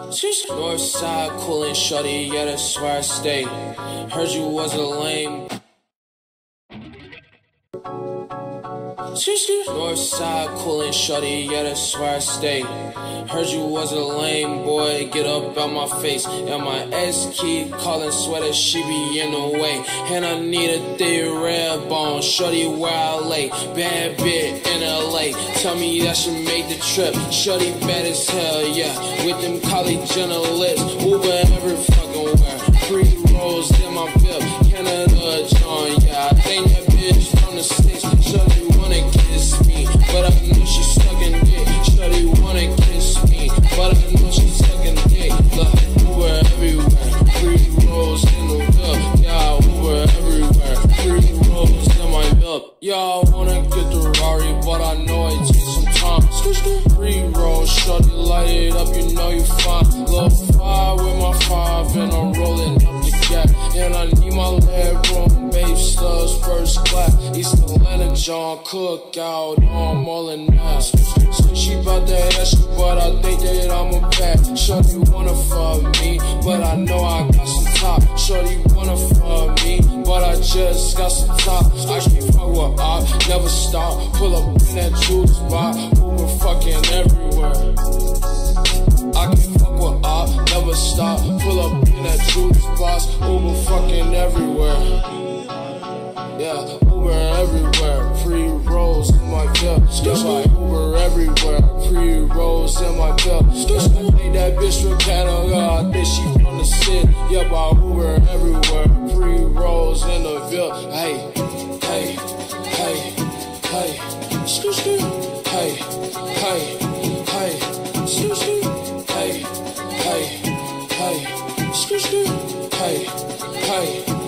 North side coolin' shorty, yeah, that's where I stay. Heard you was a lame. North side coolin' shorty, yeah, that's where I stay. Heard you was a lame boy, get up out my face. And my ex keep callin', sweater, she be in the way. And I need a thick red bone, shorty where I lay. Bad bit in LA, tell me that she made the trip. Shorty bad as hell, yeah. With them college journalists, Uber every fucking Yeah, I wanna get the Rari, but I know it takes some time. Free rolls, shorty light it up, you know you fine. Love five with my five, and I'm rolling up the gap. And I need my leg room, babe, slugs, first class. East Atlanta, John Cookout, I'm all in that. She to ask you, but I think that I'm a bad. Shorty wanna fuck me, but I know I got some top. Shorty wanna fuck me, but I just got some top. I can fuck with op, never stop. Pull up in that juice spot, Uber fucking everywhere. I can fuck with op, never stop. Pull up in that juice box, Uber fucking everywhere. Yeah, but Uber everywhere, pre rolls in the Ville. Hey, hey, hey, hey, excuse me, hey, hey, hey, excuse me, hey, hey, hey, excuse me, hey, hey.